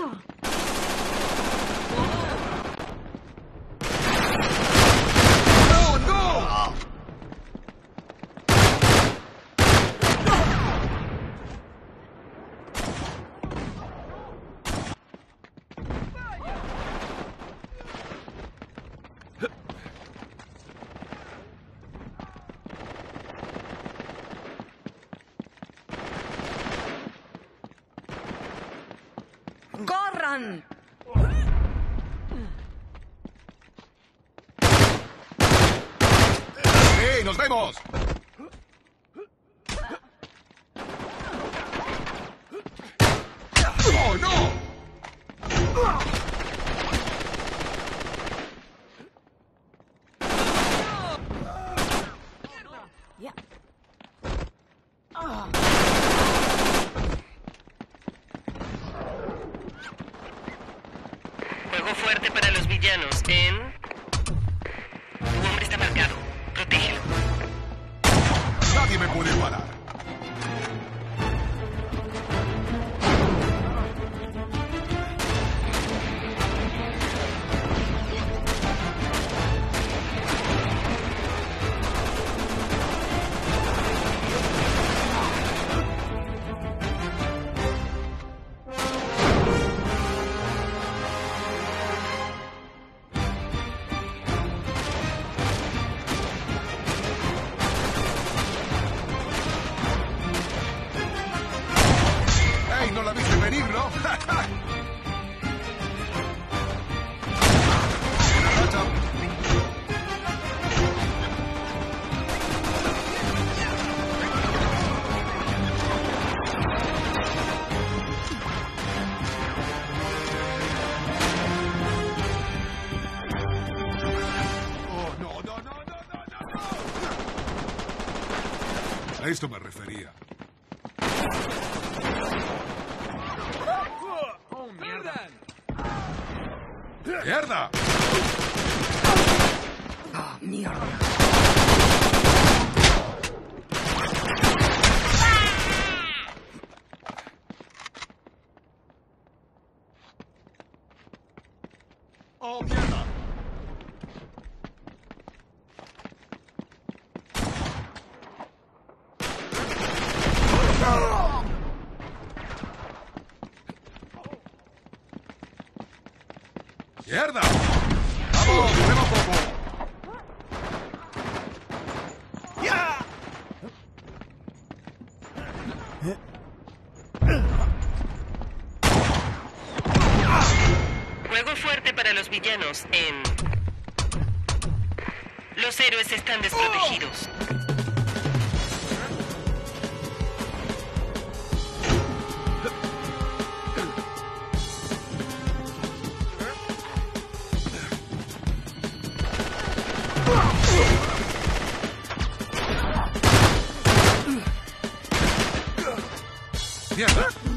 Stop. ¡Corran! ¡Sí, nos vemos! ¡Oh, no! Ya. Juego fuerte para los villanos en... Tu hombre está marcado. Protégelo. Nadie me puede parar. A esto me refería. ¡Mierda! ¡Oh, mierda! ¡Mierda! ¡Vamos, corremos poco! ¡Ya! Juego fuerte para los villanos en... Los héroes están desprotegidos. ¡Mierda!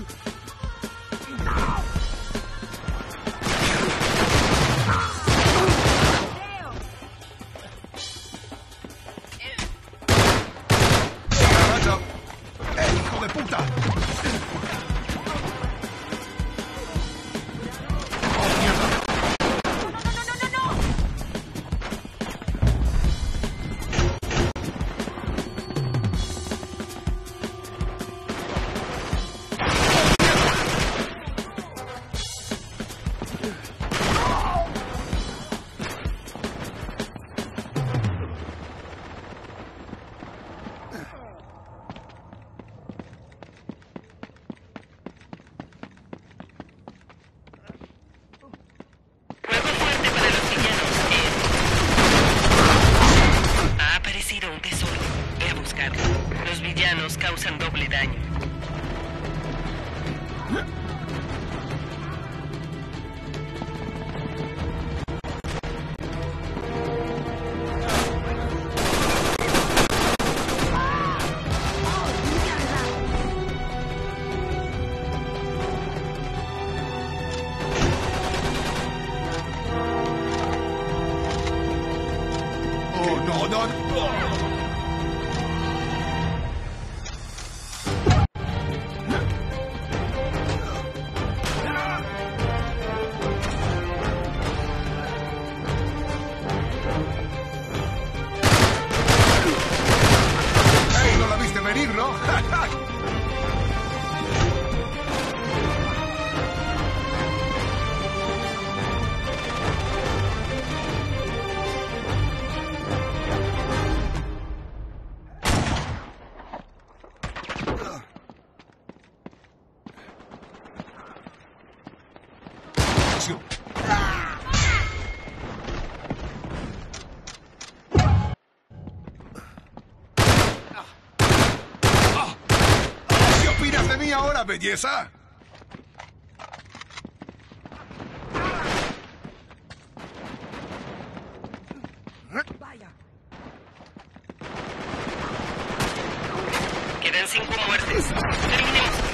¿Qué opinas de mí ahora, belleza? Vaya. Quedan cinco muertes. Terminemos